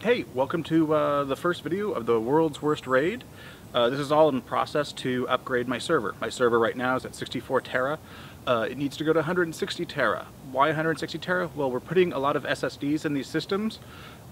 Hey, welcome to uh, the first video of the world's worst raid. Uh, this is all in process to upgrade my server. My server right now is at 64 tera. Uh, it needs to go to 160 tera. Why 160 tera? Well, we're putting a lot of SSDs in these systems.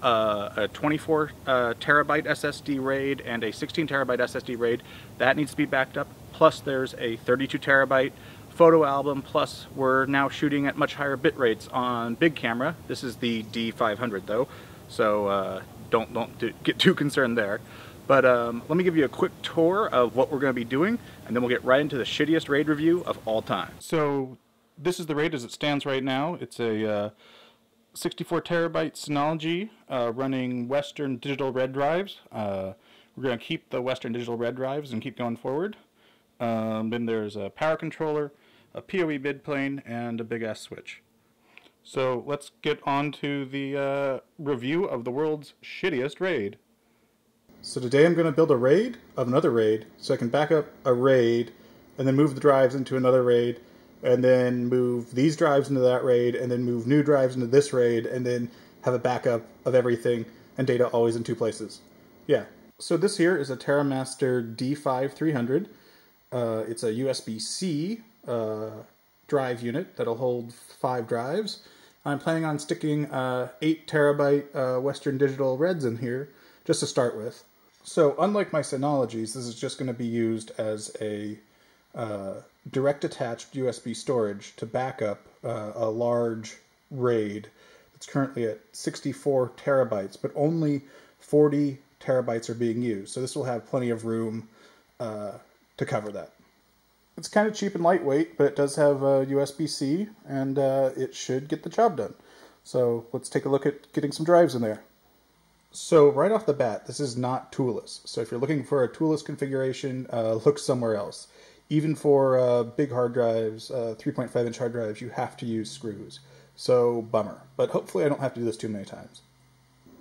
Uh, a 24 uh, terabyte SSD RAID and a 16 terabyte SSD RAID. That needs to be backed up. Plus there's a 32 terabyte photo album. Plus we're now shooting at much higher bit rates on big camera. This is the D500 though, so uh, don't, don't get too concerned there. But um, let me give you a quick tour of what we're going to be doing, and then we'll get right into the shittiest raid review of all time. So this is the raid as it stands right now. It's a uh, 64 terabyte Synology uh, running Western Digital Red drives. Uh, we're going to keep the Western Digital Red drives and keep going forward. Um, then there's a power controller, a PoE mid plane, and a big ass switch. So let's get on to the uh, review of the world's shittiest raid. So today I'm going to build a RAID of another RAID so I can back up a RAID and then move the drives into another RAID and then move these drives into that RAID and then move new drives into this RAID and then have a backup of everything and data always in two places. Yeah. So this here is a TerraMaster D5-300. Uh, it's a USB-C uh, drive unit that'll hold five drives. I'm planning on sticking uh, 8 terabyte uh, Western Digital Reds in here just to start with. So unlike my Synologies, this is just going to be used as a uh, direct attached USB storage to back up uh, a large RAID that's currently at 64 terabytes, but only 40 terabytes are being used. So this will have plenty of room uh, to cover that. It's kind of cheap and lightweight, but it does have a USB-C, and uh, it should get the job done. So let's take a look at getting some drives in there. So right off the bat, this is not toolless. So if you're looking for a toolless configuration, uh, look somewhere else. Even for uh, big hard drives, uh, 3.5 inch hard drives, you have to use screws. So bummer. But hopefully I don't have to do this too many times.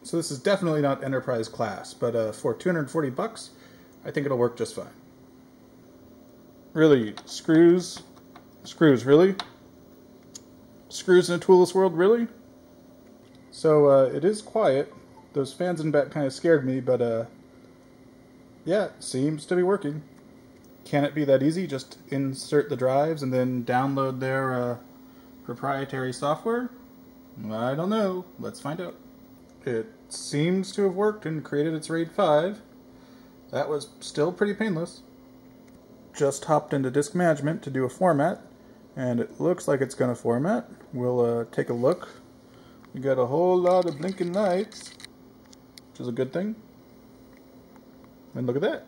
So this is definitely not enterprise class, but uh, for 240 bucks, I think it'll work just fine. Really, screws? Screws, really? Screws in a toolless world, really? So uh, it is quiet, those fans in back kind of scared me, but uh, yeah, seems to be working. Can it be that easy? Just insert the drives and then download their uh, proprietary software? I don't know. Let's find out. It seems to have worked and created its RAID 5. That was still pretty painless. Just hopped into disk management to do a format, and it looks like it's to format. We'll uh, take a look. We got a whole lot of blinking lights which is a good thing. And look at that.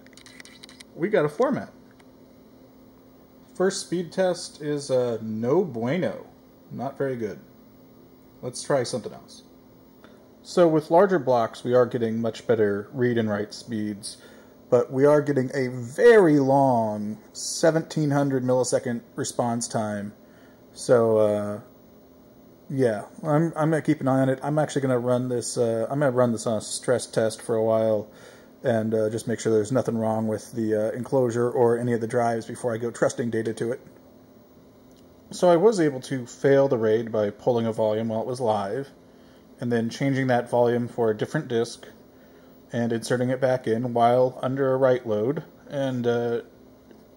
We got a format. First speed test is uh, no bueno. Not very good. Let's try something else. So with larger blocks, we are getting much better read and write speeds, but we are getting a very long 1700 millisecond response time. So uh, yeah, I'm I'm gonna keep an eye on it. I'm actually gonna run this. Uh, I'm gonna run this on a stress test for a while, and uh, just make sure there's nothing wrong with the uh, enclosure or any of the drives before I go trusting data to it. So I was able to fail the raid by pulling a volume while it was live, and then changing that volume for a different disk, and inserting it back in while under a write load, and uh,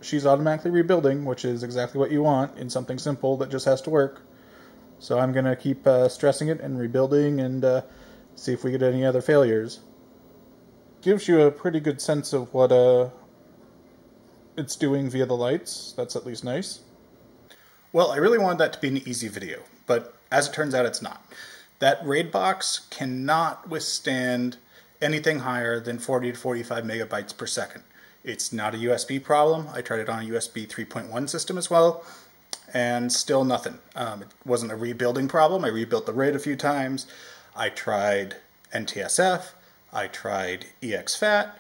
she's automatically rebuilding, which is exactly what you want in something simple that just has to work. So I'm going to keep uh, stressing it and rebuilding and uh, see if we get any other failures. Gives you a pretty good sense of what uh, it's doing via the lights. That's at least nice. Well, I really wanted that to be an easy video, but as it turns out, it's not. That RAID box cannot withstand anything higher than 40 to 45 megabytes per second. It's not a USB problem. I tried it on a USB 3.1 system as well, and still nothing. Um, it wasn't a rebuilding problem. I rebuilt the RAID a few times. I tried NTSF. I tried exFAT.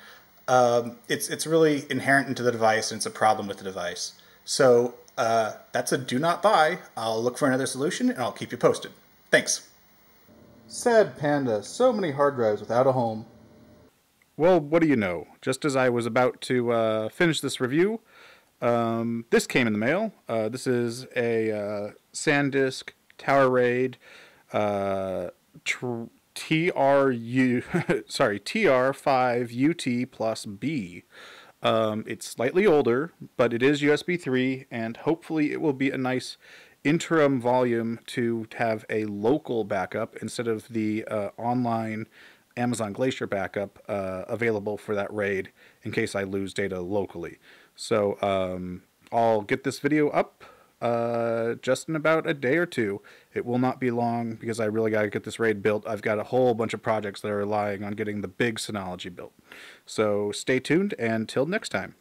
Um, it's it's really inherent into the device, and it's a problem with the device. So uh, that's a do not buy. I'll look for another solution, and I'll keep you posted. Thanks. Sad panda. So many hard drives without a home. Well, what do you know? Just as I was about to uh, finish this review, um, this came in the mail. Uh, this is a uh, SanDisk Tower RAID uh, TRU, sorry, TR5UT plus B. Um, it's slightly older, but it is USB 3, and hopefully it will be a nice interim volume to have a local backup instead of the uh, online Amazon Glacier backup uh, available for that RAID in case I lose data locally. So um, I'll get this video up uh, just in about a day or two. It will not be long because I really got to get this RAID built. I've got a whole bunch of projects that are relying on getting the big Synology built. So stay tuned and till next time.